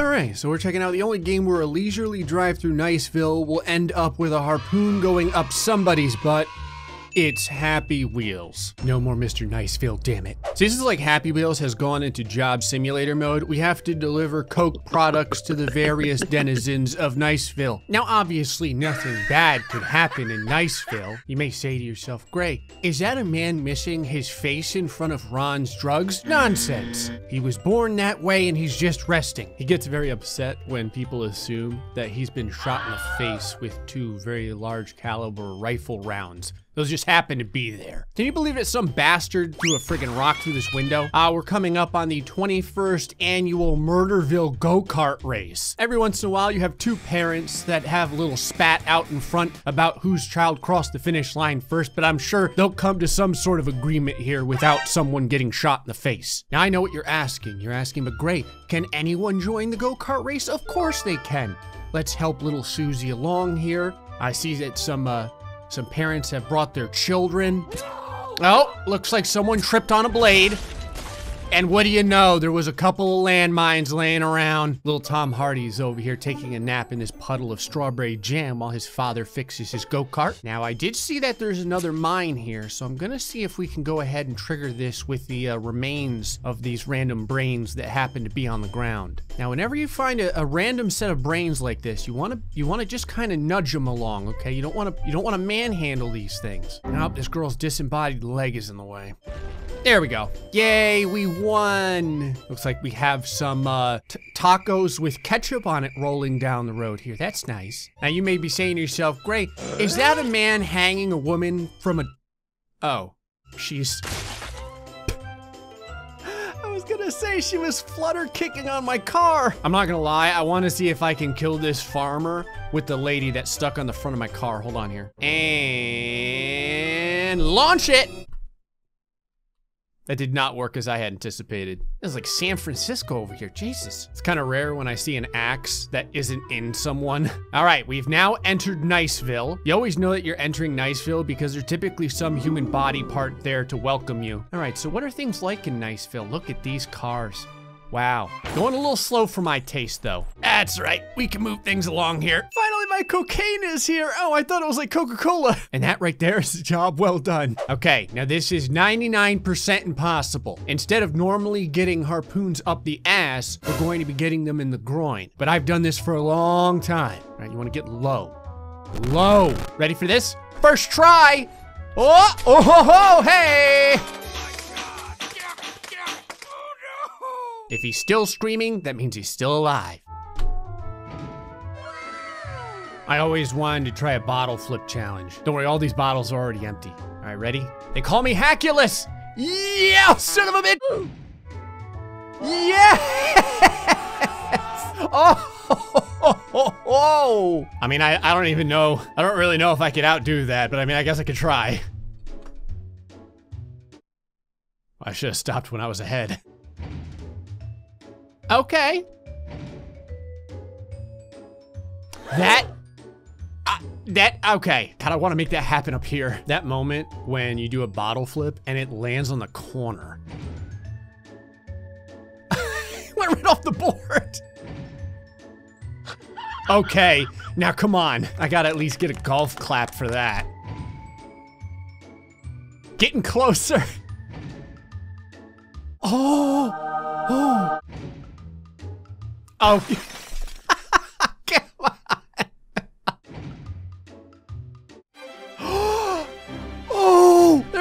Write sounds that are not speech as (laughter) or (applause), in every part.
Alright, so we're checking out the only game where a leisurely drive through Niceville will end up with a harpoon going up somebody's butt. It's Happy Wheels. No more Mr. Niceville, damn it. This is like Happy Wheels has gone into job simulator mode. We have to deliver Coke products to the various (laughs) denizens of Niceville. Now, obviously, nothing bad could happen in Niceville. You may say to yourself, Gray, is that a man missing his face in front of Ron's drugs? Nonsense. He was born that way and he's just resting. He gets very upset when people assume that he's been shot in the face with two very large caliber rifle rounds. Those just happen to be there. Can you believe it? Some bastard threw a friggin' rock through this window? Uh, we're coming up on the 21st annual Murderville go-kart race. Every once in a while, you have two parents that have a little spat out in front about whose child crossed the finish line first, but I'm sure they'll come to some sort of agreement here without someone getting shot in the face. Now, I know what you're asking. You're asking, but Gray, can anyone join the go-kart race? Of course they can. Let's help little Susie along here. I see that some, uh, some parents have brought their children. Oh, looks like someone tripped on a blade. And what do you know? There was a couple of landmines laying around. Little Tom Hardy's over here taking a nap in this puddle of strawberry jam while his father fixes his go-kart. Now, I did see that there's another mine here, so I'm gonna see if we can go ahead and trigger this with the uh, remains of these random brains that happen to be on the ground. Now, whenever you find a, a random set of brains like this, you wanna you wanna just kind of nudge them along, okay? You don't wanna you don't wanna manhandle these things. Nope, this girl's disembodied leg is in the way. There we go. Yay, we won. Looks like we have some uh, tacos with ketchup on it rolling down the road here. That's nice. Now you may be saying to yourself, Gray, is that a man hanging a woman from a... Oh, she's... (gasps) I was gonna say she was flutter kicking on my car. I'm not gonna lie, I wanna see if I can kill this farmer with the lady that's stuck on the front of my car. Hold on here. And launch it. That did not work as I had anticipated. It's like San Francisco over here, Jesus. It's kind of rare when I see an axe that isn't in someone. (laughs) All right, we've now entered Niceville. You always know that you're entering Niceville because there's typically some human body part there to welcome you. All right, so what are things like in Niceville? Look at these cars. Wow. Going a little slow for my taste, though. That's right. We can move things along here. Finally, cocaine is here. Oh, I thought it was like Coca-Cola. (laughs) And that right there is a job well done. Okay, now this is 99% impossible. Instead of normally getting harpoons up the ass, we're going to be getting them in the groin. But I've done this for a long time. All right, you want to get low. Low. Ready for this? First try. Oh, oh, ho, ho, hey. If he's still screaming, that means he's still alive. I always wanted to try a bottle flip challenge. Don't worry, all these bottles are already empty. All right, ready? They call me Hackulus! Yeah, son of a bitch! Yes! Oh, (laughs) oh, I mean, I, I don't even know. I don't really know if I could outdo that, but I mean, I guess I could try. I should have stopped when I was ahead. Okay. That, that, okay. God, I want to make that happen up here. That moment when you do a bottle flip and it lands on the corner. (laughs) Went right off the board. Okay, now come on. I gotta at least get a golf clap for that. Getting closer. Oh, oh. Oh.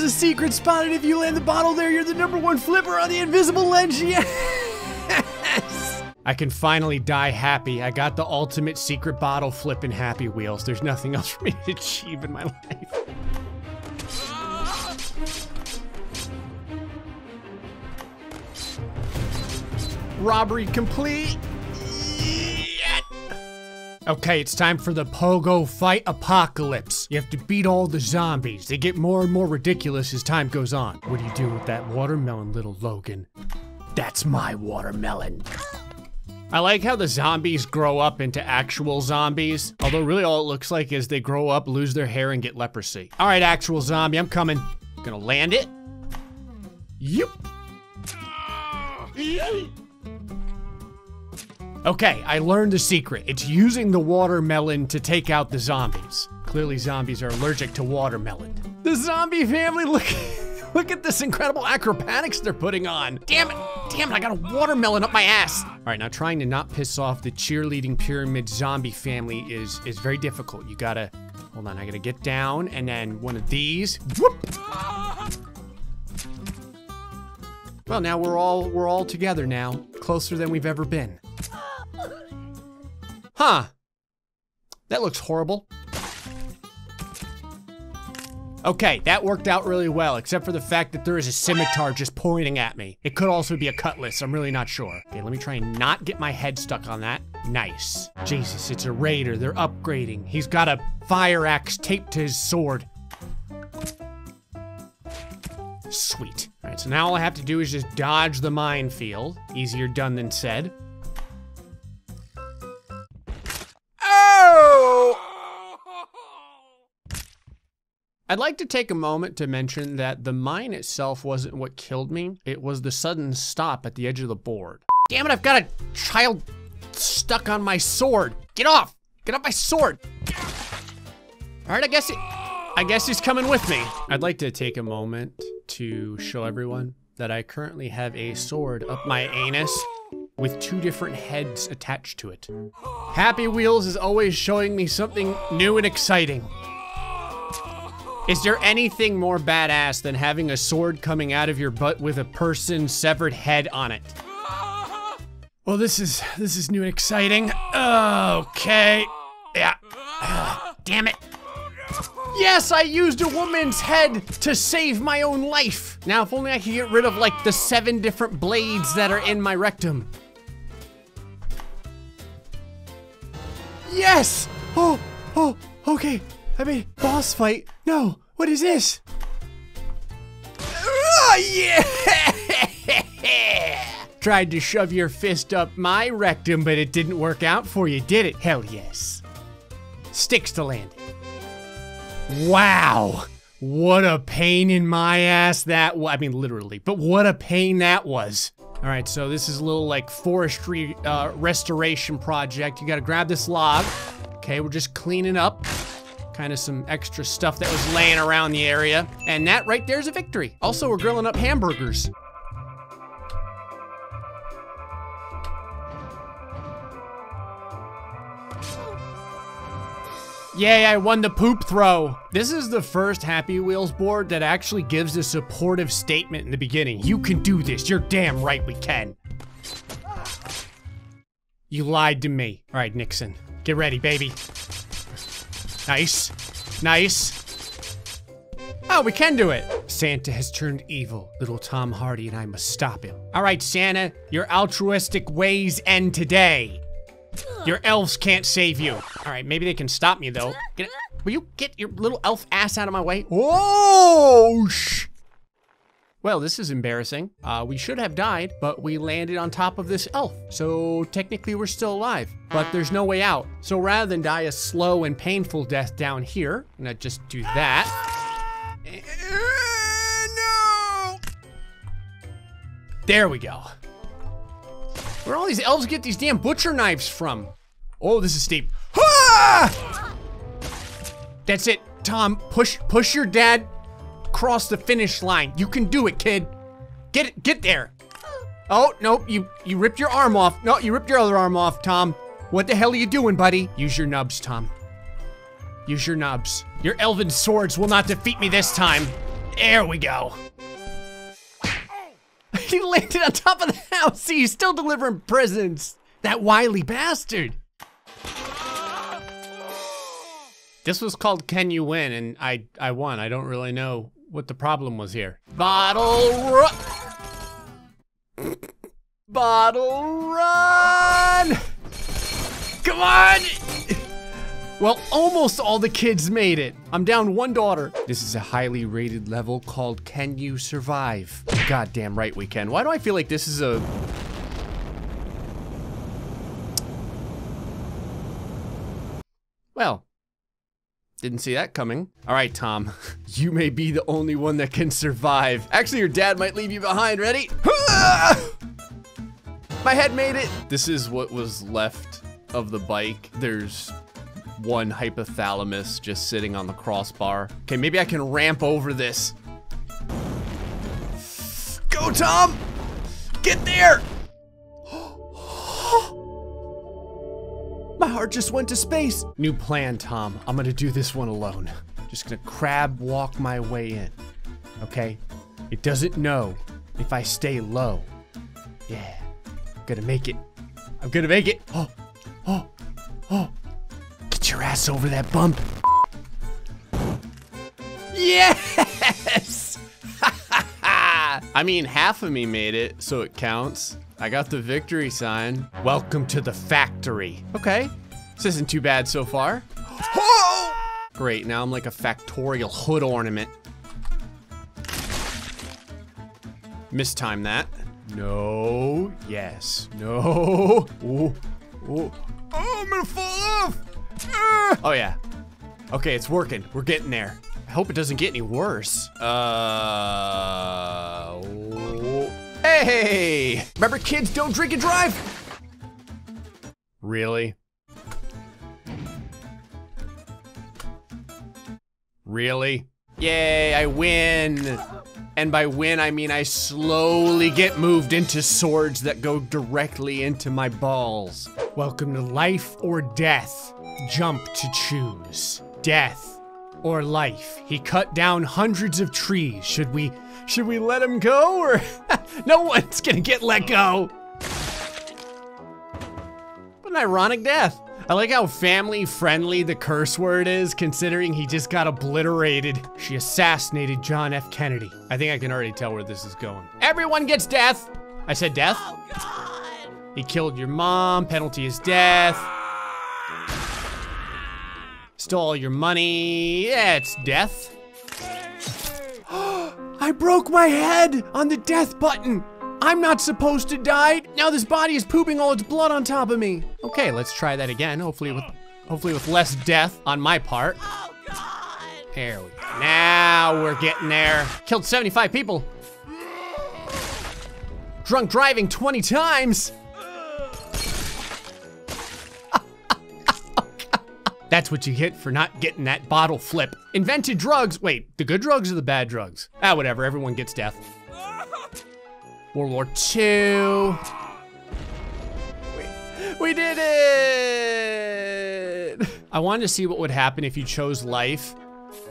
There's a secret spot, and if you land the bottle there, you're the number one flipper on the invisible ledge. (laughs) Yes. I can finally die happy. I got the ultimate secret bottle flip in Happy Wheels. There's nothing else (laughs) for me to achieve in my life. Robbery complete. Okay, it's time for the Pogo Fight Apocalypse. You have to beat all the zombies. They get more and more ridiculous as time goes on. What do you do with that watermelon, little Logan? That's my watermelon. I like how the zombies grow up into actual zombies. Although really all it looks like is they grow up, lose their hair, and get leprosy. All right, actual zombie, I'm coming. Gonna land it. Yep. Okay, I learned the secret. It's using the watermelon to take out the zombies. Clearly zombies are allergic to watermelon. The zombie family, (laughs) look, look at this incredible acrobatics they're putting on. Damn it, damn it, I got a watermelon up my ass. All right, now trying to not piss off the cheerleading pyramid zombie family is, is very difficult. You gotta, hold on, I gotta get down and then one of these, whoop. Well, now we're all, we're all together now, closer than we've ever been. Huh. That looks horrible. Okay, that worked out really well, except for the fact that there is a scimitar just pointing at me. It could also be a cutlass, I'm really not sure. Okay, let me try and not get my head stuck on that. Nice. Jesus, it's a raider, they're upgrading. He's got a fire axe taped to his sword. Sweet. All right, so now all I have to do is just dodge the minefield. Easier done than said. I'd like to take a moment to mention that the mine itself wasn't what killed me. It was the sudden stop at the edge of the board. Damn it, I've got a child stuck on my sword. Get off! Get off my sword! All right, I guess it, I guess he's coming with me. I'd like to take a moment to show everyone that I currently have a sword up my anus with two different heads attached to it. Happy Wheels is always showing me something new and exciting. Is there anything more badass than having a sword coming out of your butt with a person's severed head on it? Well, this is this is new and exciting. Okay. Yeah. (sighs) Damn it. Yes, I used a woman's head to save my own life. Now, if only I could get rid of like the seven different blades that are in my rectum. Yes! Oh, oh, okay. I mean, boss fight. No, what is this? Oh, yeah! (laughs) Tried to shove your fist up my rectum, but it didn't work out for you, did it? Hell yes. Sticks to landing. Wow. What a pain in my ass that was. I mean, literally, but what a pain that was. All right, so this is a little like forestry uh, restoration project. You gotta grab this log. Okay, we're just cleaning up kind of some extra stuff that was laying around the area. And that right there is a victory. Also, we're grilling up hamburgers. Yay, I won the poop throw. This is the first Happy Wheels board that actually gives a supportive statement in the beginning. You can do this, you're damn right we can. You lied to me. All right, Nixon, get ready, baby. Nice. Nice. Oh, we can do it. Santa has turned evil. Little Tom Hardy and I must stop him. All right, Santa, your altruistic ways end today. Your elves can't save you. All right, maybe they can stop me though. Will you get your little elf ass out of my way? Oh, sh well, this is embarrassing. Uh, we should have died, but we landed on top of this elf. So technically we're still alive, but there's no way out. So rather than die a slow and painful death down here, I'm gonna just do that. no! There we go. Where all these elves get these damn butcher knives from? Oh, this is steep. Ah! That's it, Tom. Push, push your dad cross the finish line. You can do it, kid. Get it, get there. Oh, nope, you, you ripped your arm off. No, you ripped your other arm off, Tom. What the hell are you doing, buddy? Use your nubs, Tom. Use your nubs. Your elven swords will not defeat me this time. There we go. (laughs) he landed on top of the house. See, he's still delivering presents. That wily bastard. This was called Can You Win, and I, I won. I don't really know what the problem was here. Bottle run! Bottle run! Come on! Well, almost all the kids made it. I'm down one daughter. This is a highly rated level called Can You Survive? Goddamn right we can. Why do I feel like this is a... Well, didn't see that coming. All right, Tom, (laughs) you may be the only one that can survive. Actually, your dad might leave you behind. Ready? (laughs) My head made it. This is what was left of the bike. There's one hypothalamus just sitting on the crossbar. Okay, maybe I can ramp over this. Go, Tom! Get there! My heart just went to space. New plan, Tom. I'm gonna do this one alone. Just gonna crab walk my way in. Okay? It doesn't know if I stay low. Yeah. I'm gonna make it. I'm gonna make it. (gasps) Oh, oh, oh. Get your ass over that bump. (laughs) Yes! I mean, half of me made it, so it counts. I got the victory sign. Welcome to the factory. Okay, this isn't too bad so far. Oh! (gasps) Great, now I'm like a factorial hood ornament. Mistime that. No, yes, no. (laughs) Ooh, ooh. Oh, I'm gonna fall off. Ah! Oh yeah. Okay, it's working. We're getting there. I hope it doesn't get any worse. Uh. oh. Hey! Remember, kids, don't drink and drive. Really? Really? Yay, I win. And by win, I mean I slowly get moved into swords that go directly into my balls. Welcome to life or death. Jump to choose. Death or life. He cut down hundreds of trees. Should we, should we let him go or (laughs) no one's gonna get let go? What an ironic death. I like how family friendly the curse word is, considering he just got obliterated. She assassinated John F. Kennedy. I think I can already tell where this is going. Everyone gets death. I said death. Oh God! He killed your mom, penalty is death. Stole all your money, yeah, it's death. (gasps) I broke my head on the death button. I'm not supposed to die. Now this body is pooping all its blood on top of me. Okay, let's try that again. Hopefully with, hopefully with less death on my part. Oh God! There we go. Now we're getting there. Killed 75 people. Drunk driving 20 times. That's what you get for not getting that bottle flip. Invented drugs. Wait, the good drugs or the bad drugs? Ah, whatever. Everyone gets death. (laughs) World War II. We, we did it! I wanted to see what would happen if you chose life.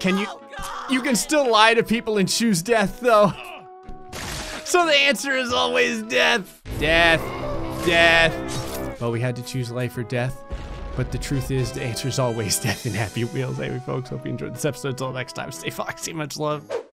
Can you? Oh You can still lie to people and choose death, though. (laughs) So the answer is always death. Death. Death. But we had to choose life or death. But the truth is, the answer is always (laughs) death and Happy Wheels. Anyway, folks, hope you enjoyed this episode. Until next time, stay foxy. Much love.